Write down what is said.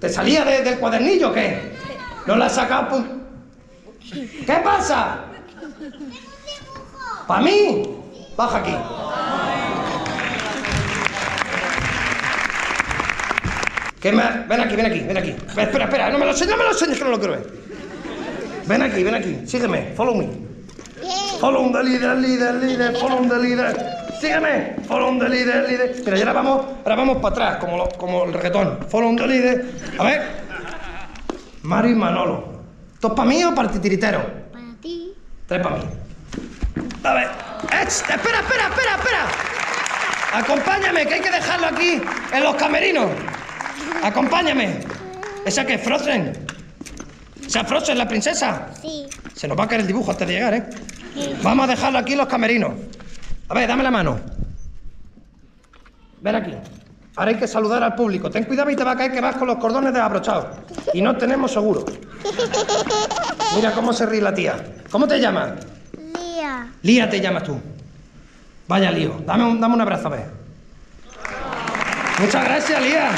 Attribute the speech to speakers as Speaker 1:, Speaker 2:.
Speaker 1: ¿Te salía de- del cuadernillo o qué? ¿No la has sacado? pu- ¿Qué pasa? ¿Para mí? Baja aquí. ¿Qué me... Ven aquí, ven aquí, ven aquí. Espera, espera, no me lo enseñes, no me lo enseñes, que no lo quiero ver. Ven aquí, ven aquí, sígueme, follow me. Follow the leader, leader, leader, follow the leader. Sígueme, follow the leader, leader. Mira, y ahora vamos, ahora vamos para atrás, como, lo- como el reggaetón. Follow the leader. A ver. Mario y Manolo. ¿Esto es para mí o para el titiritero?
Speaker 2: Para ti.
Speaker 1: Tres para mí. A ver. Espera, espera, espera, espera. Acompáñame, que hay que dejarlo aquí, en los camerinos. Acompáñame. ¿Esa que es Frozen? ¿Esa es Frozen, la princesa?
Speaker 2: Sí.
Speaker 1: Se nos va a caer el dibujo antes de llegar, ¿eh? Vamos a dejarlo aquí en los camerinos. A ver, dame la mano. Ven aquí. Ahora hay que saludar al público. Ten cuidado y te va a caer que vas con los cordones desabrochados. Y no tenemos seguro. Mira cómo se ríe la tía. ¿Cómo te llamas?
Speaker 2: Lía.
Speaker 1: Lía te llamas tú. Vaya lío. Dame un, dame un abrazo, a ver. Muchas gracias, Lía.